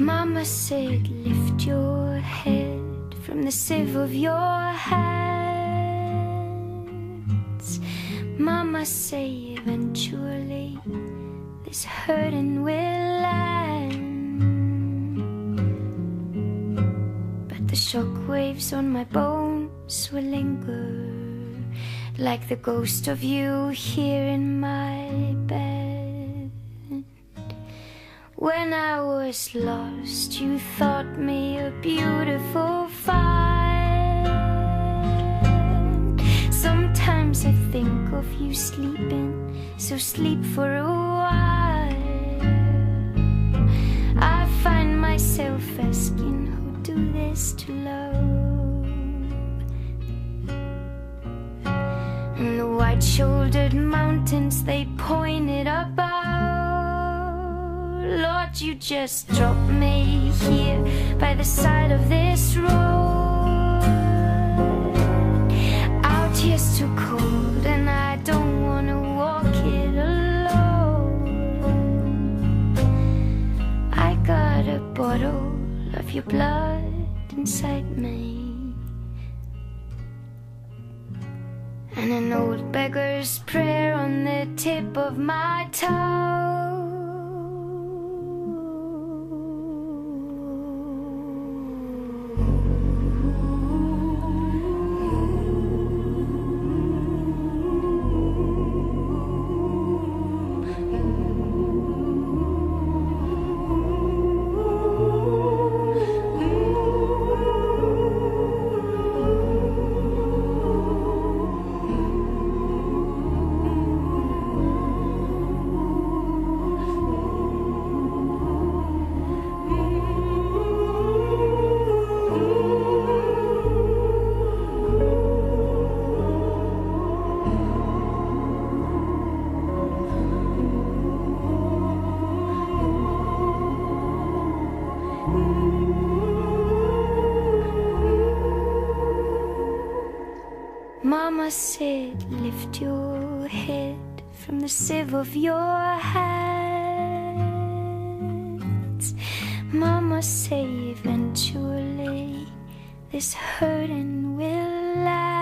Mama said, lift your head from the sieve of your hands. Mama say, eventually this hurting will end. But the shock waves on my bones will linger like the ghost of you here in my bed. When I was lost, you thought me a beautiful find. Sometimes I think of you sleeping, so sleep for a while. I find myself asking who do this to love. And the white shouldered mountains they pointed about. Lord, you just dropped me here by the side of this road. Out here's too cold, and I don't wanna walk it alone. I got a bottle of your blood inside me. And an old beggar's prayer on the tip of my Mama said, lift your head from the sieve of your hands. Mama say, eventually this hurting will last.